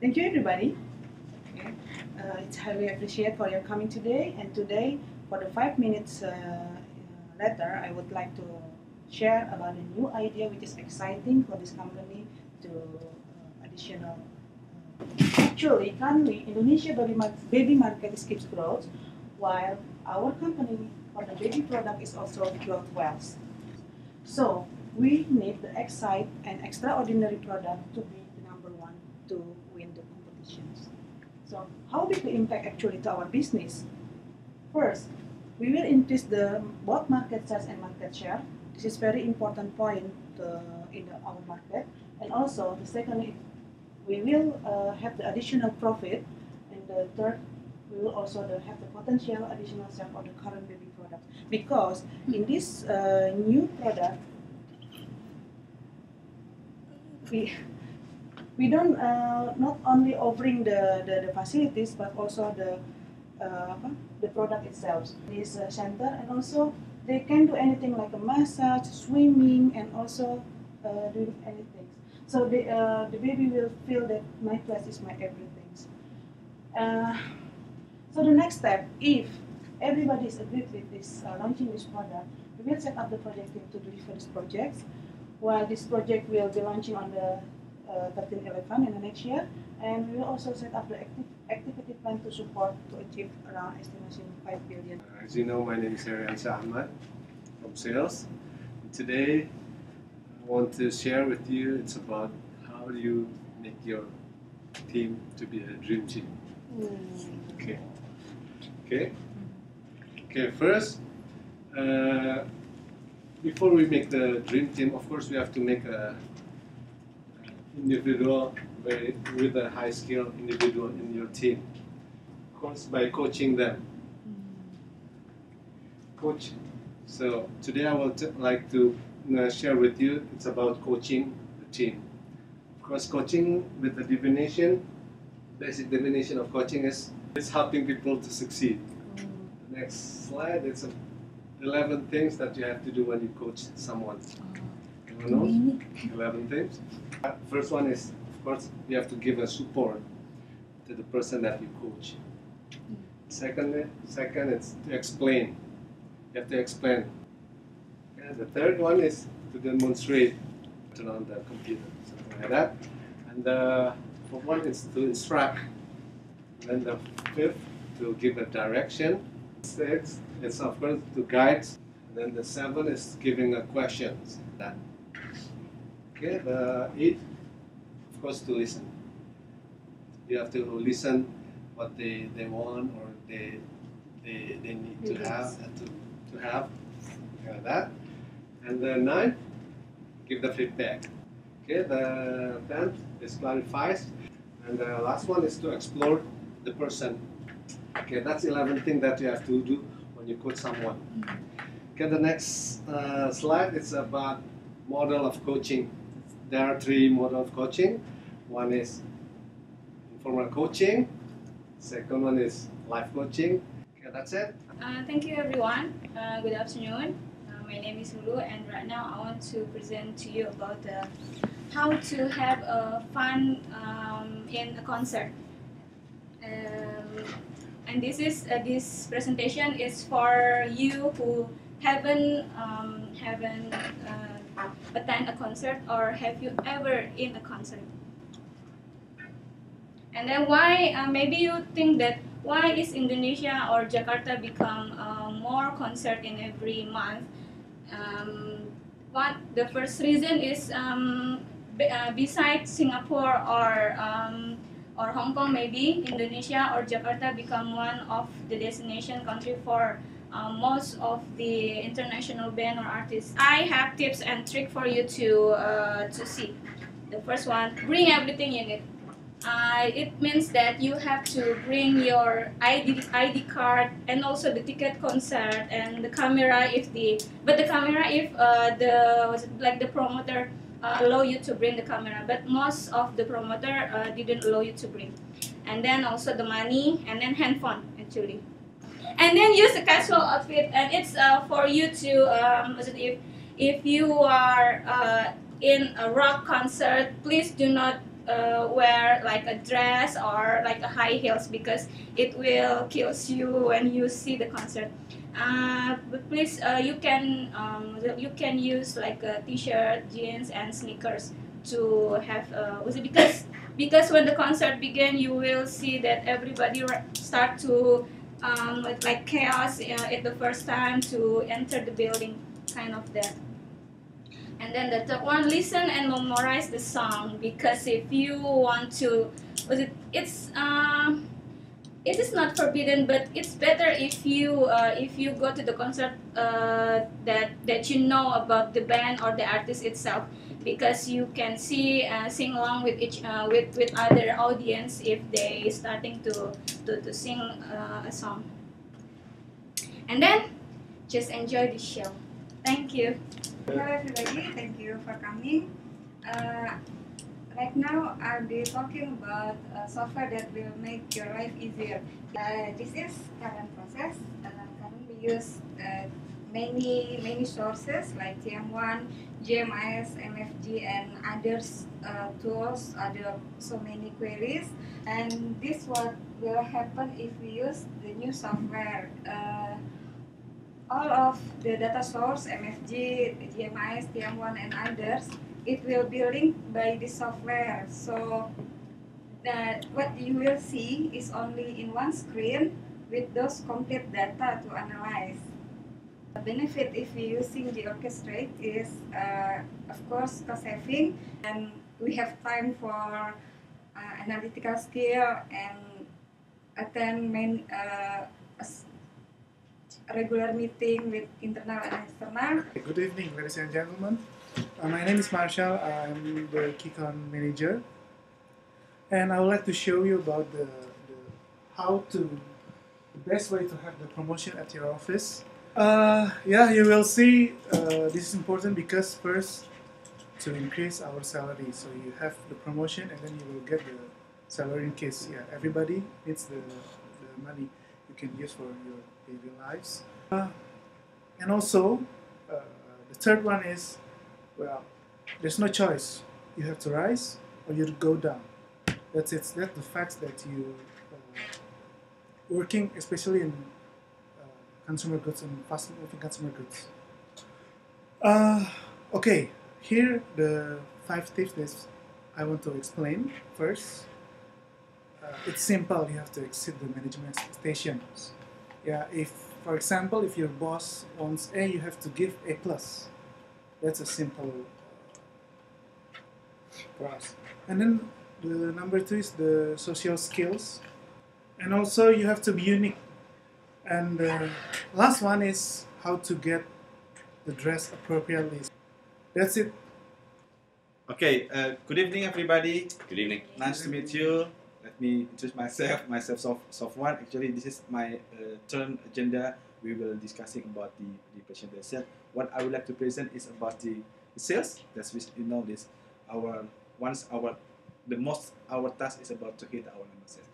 Thank you, everybody. Uh, it's highly appreciated for your coming today. And today, for the five minutes uh, later, I would like to share about a new idea which is exciting for this company to uh, additional. Uh, actually, currently, Indonesia baby, mar baby market keeps growth, while our company for the baby product is also growth well. So we need the excite and extraordinary product to be the number one to win the competitions. So how big the impact actually to our business? First, we will increase the both market size and market share. This is very important point uh, in the, our market. And also the second, we will uh, have the additional profit. And the third, we will also have the potential additional sale of the current baby product. Because in this uh, new product, we we don't uh, not only offering the, the, the, facilities but also the uh, the product itself. This uh, center and also they can do anything like a massage, swimming, and also uh, doing anything. So the uh, the baby will feel that my class is my everything. Uh, so the next step, if everybody is agreed with this launching this product, we will set up the project team to deliver this project while this project will be launching on the uh, 1311 in the next year, and we will also set up the active activity plan to support to achieve around estimation 5 billion. Uh, as you know, my name is Ariansa Ahmad from sales. And Today, I want to share with you, it's about how do you make your team to be a dream team. Mm. Okay. Okay. Okay, first, uh, before we make the dream team, of course, we have to make a individual very, with a high skill individual in your team. Of course, by coaching them. Coach. So today I would like to uh, share with you. It's about coaching the team. Of course, coaching with the definition, basic definition of coaching is it's helping people to succeed. The next slide. It's a 11 things that you have to do when you coach someone. Anyone knows? 11 things. Uh, first one is, of course, you have to give a support to the person that you coach. Second, second is to explain. You have to explain. And the third one is to demonstrate turn on the computer, something like that. And the fourth one is to instruct. And then the fifth, to give a direction. Six is of course to guide. And then the seven is giving a questions. That. Okay, the eight, of course, to listen. You have to listen what they, they want or they they, they need to have to, to have yeah, that. And the nine, give the feedback. Okay, the tenth is clarifies. And the last one is to explore the person Okay, that's 11 things that you have to do when you coach someone. Okay, the next uh, slide is about model of coaching. There are three model of coaching. One is informal coaching. Second one is life coaching. Okay, that's it. Uh, thank you everyone. Uh, good afternoon. Uh, my name is Lulu and right now I want to present to you about how to have a fun um, in a concert. Um, and this is uh, this presentation is for you who haven't um, haven't uh, attend a concert or have you ever in a concert? And then why uh, maybe you think that why is Indonesia or Jakarta become uh, more concert in every month? Um, what the first reason is um, uh, besides Singapore or um, or Hong Kong maybe, Indonesia or Jakarta become one of the destination country for uh, most of the international band or artists. I have tips and trick for you to uh, to see. The first one, bring everything you need. Uh, it means that you have to bring your ID, ID card and also the ticket concert and the camera if the but the camera if uh, the like the promoter uh, allow you to bring the camera but most of the promoter uh, didn't allow you to bring and then also the money and then handphone actually and then use the casual outfit and it's uh, for you to um, if if you are uh, in a rock concert please do not uh, wear like a dress or like a high heels because it will kills you when you see the concert. Uh, but please, uh, you can um, you can use like a t-shirt, jeans, and sneakers to have uh, because because when the concert begin, you will see that everybody start to um, with like chaos uh, at the first time to enter the building, kind of that. And then the third one, listen and memorize the song because if you want to, it? It's um, it is not forbidden, but it's better if you uh, if you go to the concert uh, that that you know about the band or the artist itself because you can see uh, sing along with each uh, with with other audience if they starting to to, to sing uh, a song. And then just enjoy the show. Thank you. Hello everybody, thank you for coming. Uh, right now I'll be talking about a software that will make your life easier. Uh, this is current process. Uh, current we use uh, many many sources like TM1, GMIS, MFG, and others uh, tools. Other so many queries, and this what will happen if we use the new software. Uh, all of the data source, MFG, GMIS, TM1, and others, it will be linked by the software. So that what you will see is only in one screen with those complete data to analyze. The benefit if you're using the orchestrate is, uh, of course, cost saving, and we have time for uh, analytical skill and attend main, uh, regular meeting with internal and external. Good evening, ladies and gentlemen. Uh, my name is Marshall. I'm the Keycon manager, and I would like to show you about the, the how to the best way to have the promotion at your office. Uh, yeah, you will see. Uh, this is important because first to increase our salary, so you have the promotion, and then you will get the salary in case yeah everybody needs the, the money you can use for your daily lives. Uh, and also, uh, the third one is, well, there's no choice. You have to rise or you go down. That's it. That's the fact that you uh, working, especially in uh, consumer goods and fast-moving consumer goods. Uh, okay, here the five tips that I want to explain. First, uh, it's simple. You have to exceed the management expectations. Yeah, if for example, if your boss wants A, you have to give A plus. That's a simple us. And then the number two is the social skills, and also you have to be unique. And the last one is how to get the dress appropriately. That's it. Okay, uh, good evening, everybody. Good evening. Nice to meet you. Let me introduce myself. Myself, Sof Sofwan. Actually, this is my uh, turn agenda. We will discussing about the, the presentation. What I would like to present is about the, sales. That's which you know this. Our once our the most our task is about to hit our number sales.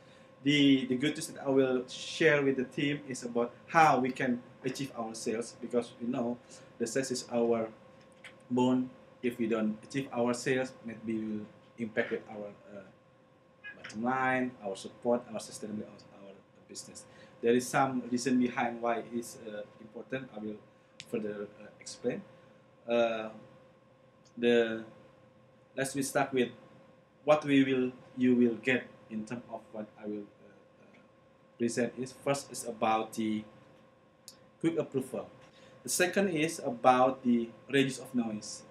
The the good news that I will share with the team is about how we can achieve our sales because you know the sales is our bone if we don't achieve our sales, maybe we will impact with our uh, bottom line, our support, our sustainability of our business. There is some reason behind why it is uh, important. I will further uh, explain. Uh, the let's we start with what we will you will get in terms of what I will uh, uh, present is first is about the quick approval. The second is about the range of noise.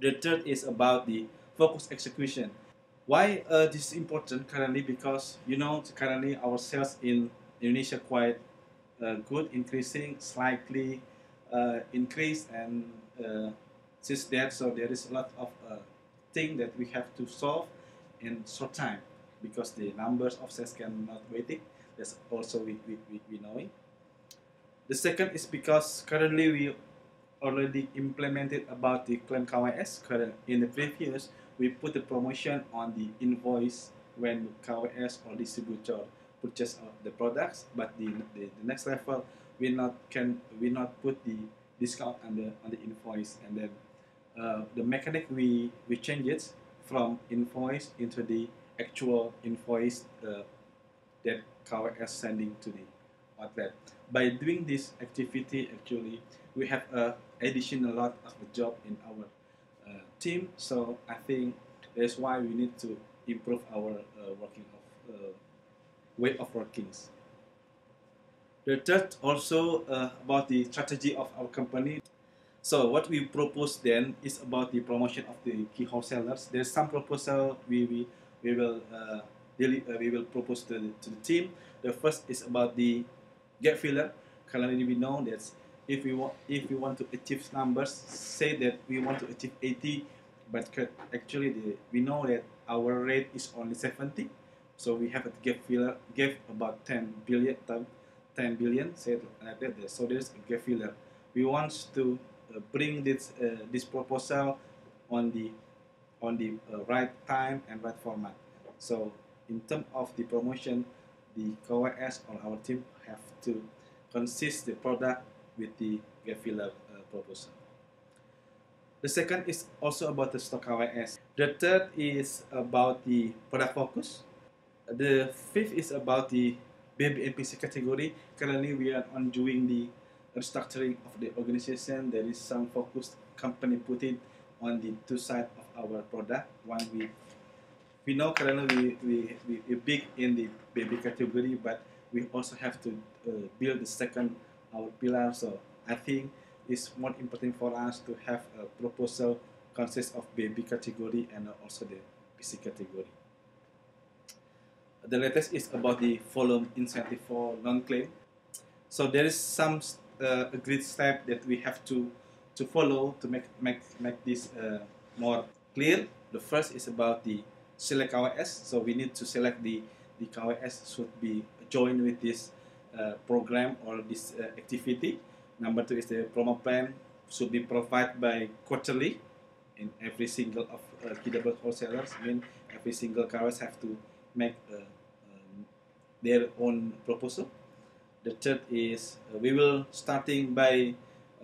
The third is about the focus execution. Why uh, this is important currently? Because you know currently our sales in Indonesia quite uh, good, increasing slightly, uh, increase and uh, since that so there is a lot of uh, thing that we have to solve in short time because the numbers of sales cannot wait it. That's also we, we, we, we know it. The second is because currently we already implemented about the claim KWS. Current in the previous, we put the promotion on the invoice when KWS or distributor purchase the products. But the, the, the next level, we not can we not put the discount on the on the invoice and then uh, the mechanic we we change it from invoice into the actual invoice uh, that KWS sending to the outlet. By doing this activity, actually, we have a additional lot of the job in our uh, team. So I think that's why we need to improve our uh, working of uh, way of workings. The third also uh, about the strategy of our company. So what we propose then is about the promotion of the key wholesalers. There's some proposal we we, we will uh, deli- uh, we will propose to the, to the team. The first is about the gap filler. Currently we know that if we want if we want to achieve numbers, say that we want to achieve 80, but actually the, we know that our rate is only 70. So we have a gap filler gap about 10 billion 10 billion say like that. So there's a gap filler. We want to uh, bring this uh, this proposal on the on the uh, right time and right format. So in terms of the promotion, the KWS or our team have to consist the product with the gap filler uh, proposal. The second is also about the stock KWS. The third is about the product focus. The fifth is about the baby NPC category. Currently, we are on doing the restructuring of the organization. There is some focused company put it on the two side of our product. One we we know currently we, we, we, big in the baby category, but we also have to uh, build the second our pillar. So I think it's more important for us to have a proposal consist of baby category and also the PC category. The latest is about the volume incentive for non-claim. So there is some uh, agreed step that we have to to follow to make make make this uh, more clear. The first is about the select KWS. So we need to select the the KWS should be joined with this uh, program or this uh, activity. Number two is the promo plan should be provided by quarterly in every single of uh, wholesalers. I mean every single KWS have to make uh, um, their own proposal. The third is uh, we will starting by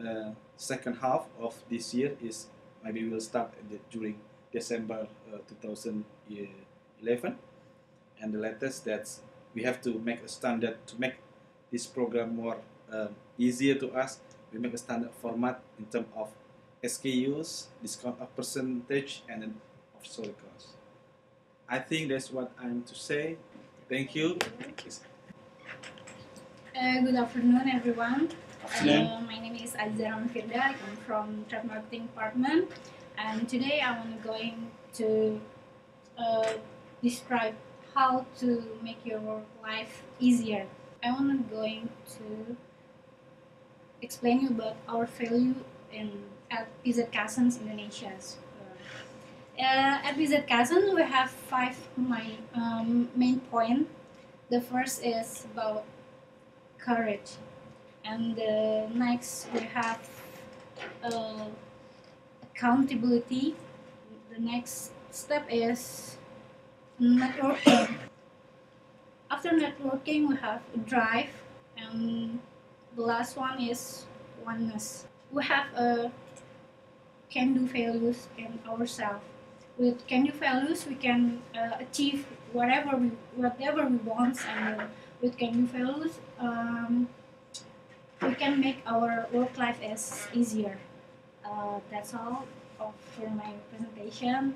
uh, second half of this year is maybe we will start the, during December uh, 2011 and the latest that we have to make a standard to make this program more um, easier to us we make a standard format in terms of SKUs, discount of percentage and then of sold cost. I think that's what I'm to say. Thank you. Uh, good afternoon, everyone. Afternoon. Uh, my name is Azara Firda. I come from trade marketing department, and today I'm going to uh, describe how to make your work life easier. I'm going to explain you about our value in at PZ Cussons Indonesia. Uh, at PZ Cousin, we have five my, um, main point. The first is about courage, and the next we have uh, accountability. The next step is networking. After networking, we have drive, and the last one is oneness. We have a can-do values in ourselves. With can-do values, we can uh, achieve whatever we whatever we want, and uh, with can-do values, um, we can make our work life as easier. Uh, that's all for my presentation.